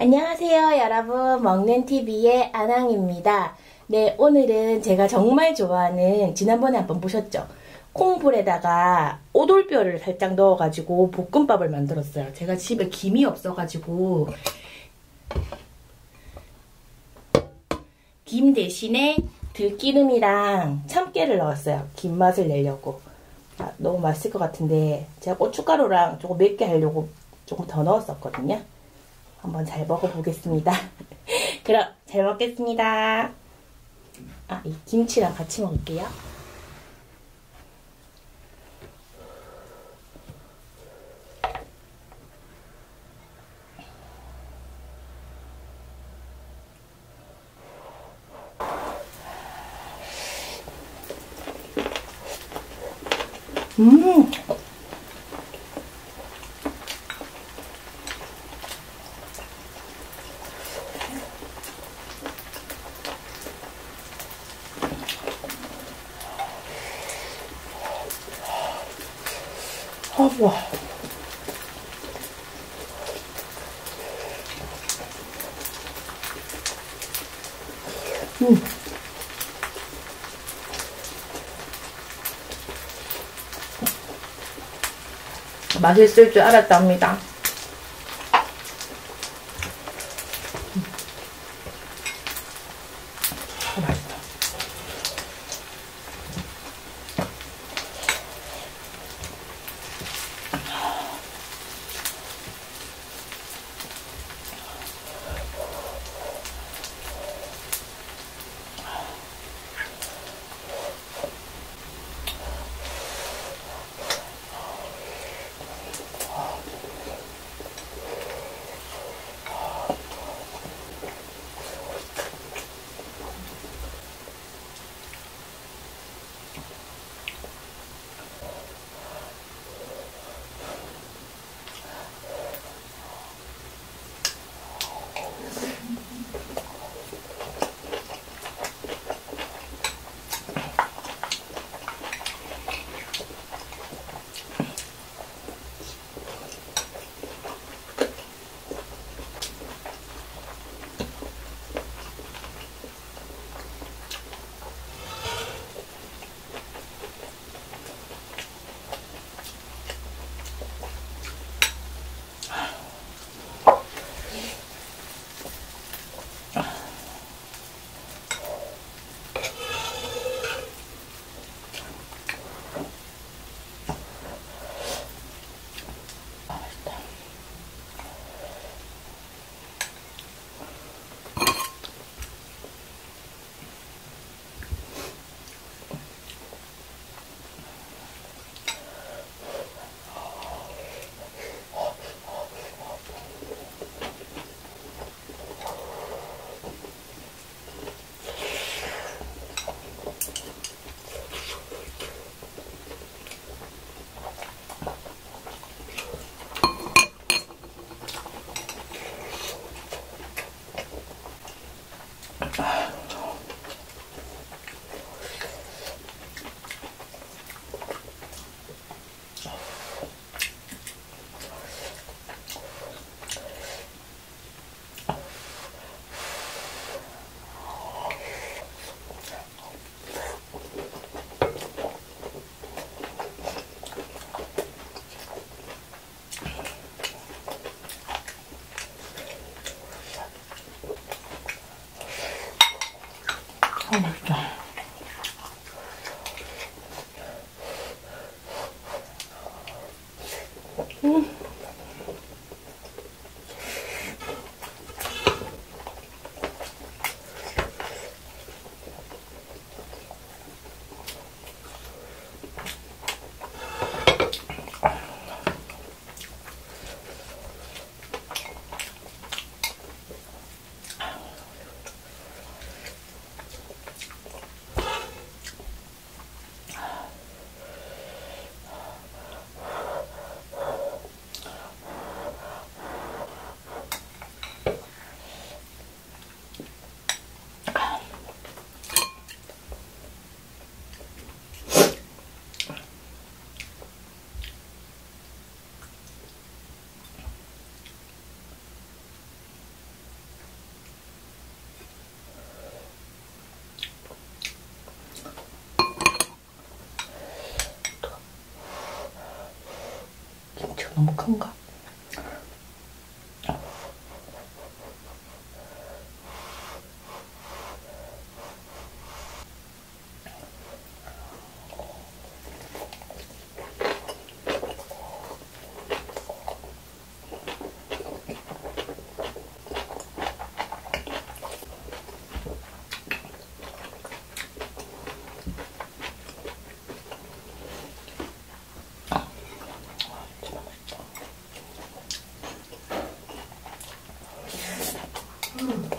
안녕하세요, 여러분. 먹는TV의 안항입니다. 네, 오늘은 제가 정말 좋아하는, 지난번에 한번 보셨죠? 콩불에다가 오돌뼈를 살짝 넣어가지고 볶음밥을 만들었어요. 제가 집에 김이 없어가지고, 김 대신에 들기름이랑 참깨를 넣었어요. 김 맛을 내려고. 아, 너무 맛있을 것 같은데, 제가 고춧가루랑 조금 맵게 하려고 조금 더 넣었었거든요. 한번 잘 먹어보겠습니다. 그럼 잘 먹겠습니다. 아, 이 김치랑 같이 먹을게요. 음, 아, 와. 음. 맛있을 줄 알았답니다. 아, 맛있 너무 큰가? Mm.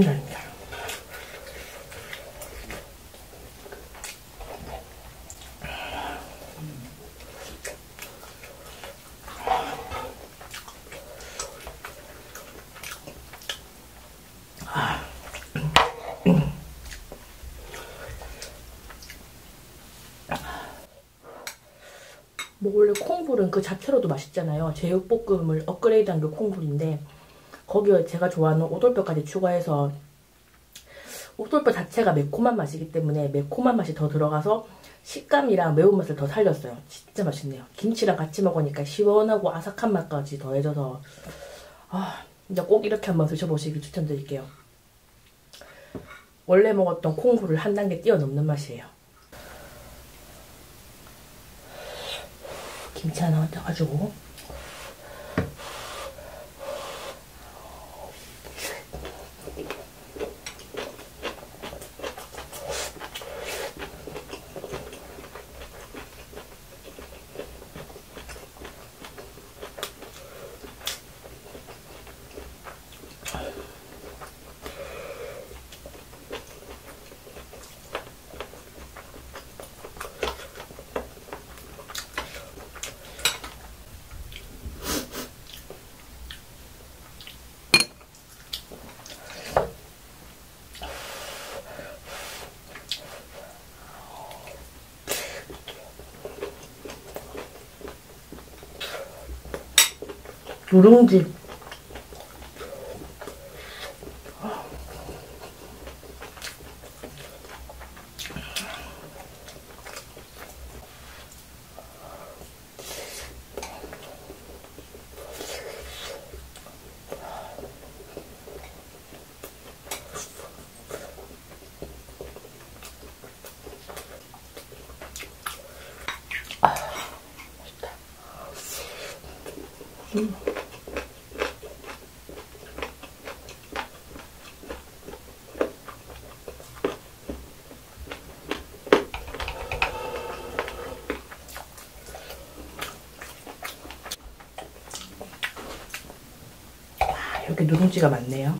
납니다. 뭐 원래 콩불은 그 자체로도 맛있잖아요. 제육볶음을 업그레이드한 게 콩불인데 거기에 제가 좋아하는 오돌뼈까지 추가해서 오돌뼈 자체가 매콤한 맛이기 때문에 매콤한 맛이 더 들어가서 식감이랑 매운맛을 더 살렸어요. 진짜 맛있네요. 김치랑 같이 먹으니까 시원하고 아삭한 맛까지 더해져서 아 진짜 꼭 이렇게 한번 드셔보시길 추천드릴게요. 원래 먹었던 콩불을 한 단계 뛰어넘는 맛이에요. 김치 하나 얹어가지고 누룽지 이렇게 누룽지가 많네요.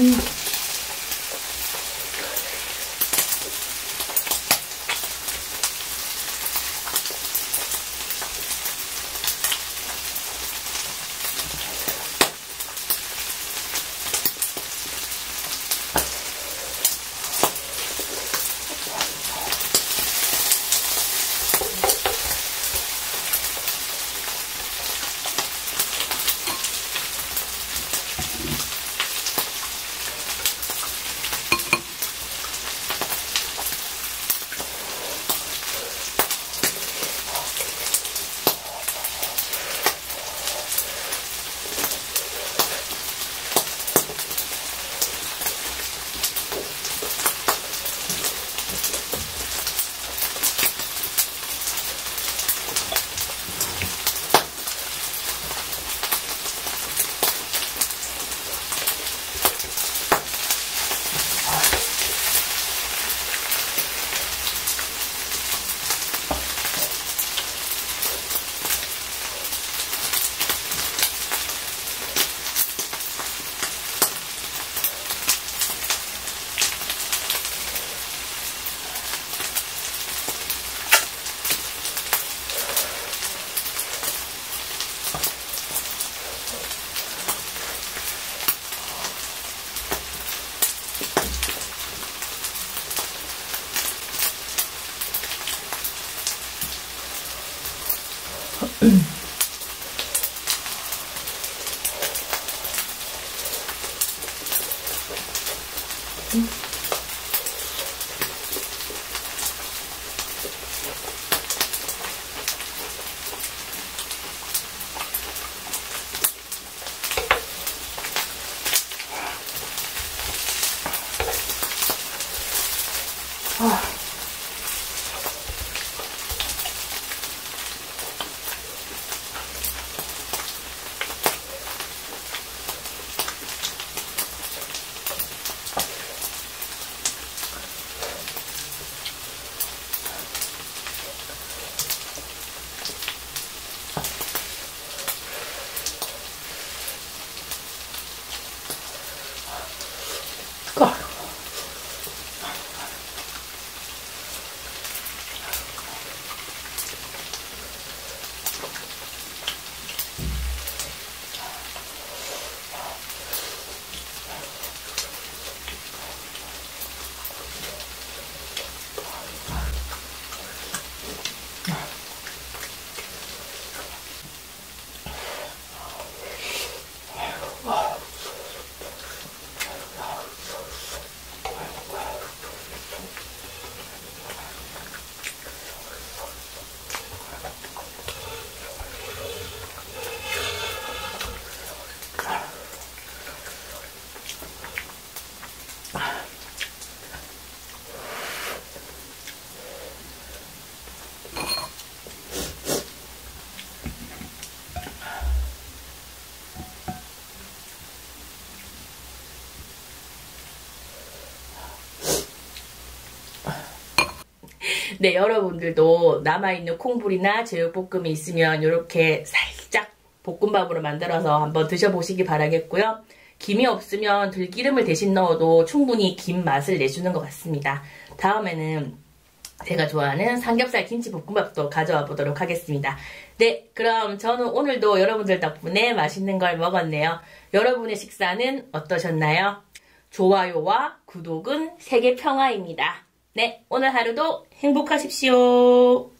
음. Oh. 네, 여러분들도 남아있는 콩불이나 제육볶음이 있으면 이렇게 살짝 볶음밥으로 만들어서 한번 드셔보시기 바라겠고요. 김이 없으면 들기름을 대신 넣어도 충분히 김 맛을 내주는 것 같습니다. 다음에는 제가 좋아하는 삼겹살 김치 볶음밥도 가져와 보도록 하겠습니다. 네, 그럼 저는 오늘도 여러분들 덕분에 맛있는 걸 먹었네요. 여러분의 식사는 어떠셨나요? 좋아요와 구독은 세계 평화입니다. 네, 오늘 하루도 행복하십시오.